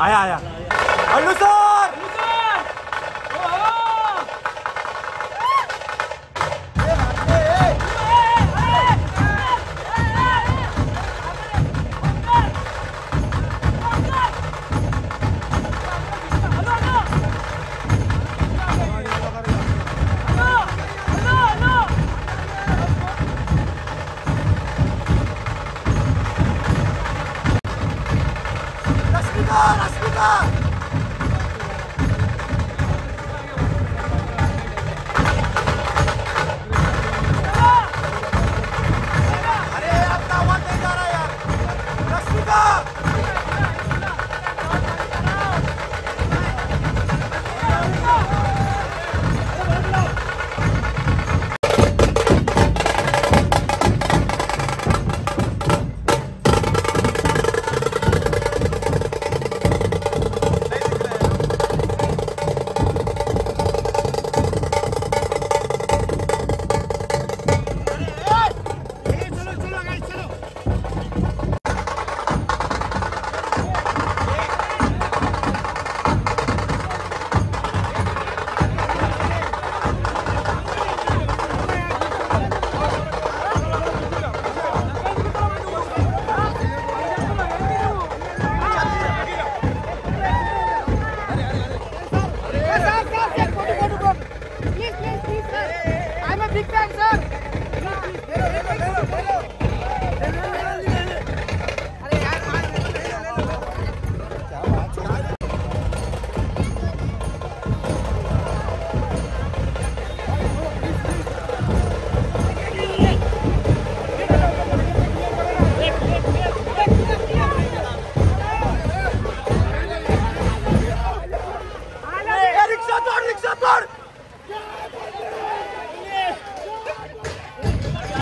आया आया। Allu sir! 안녕하십니까? 안녕하십니까? Big Bang, sir!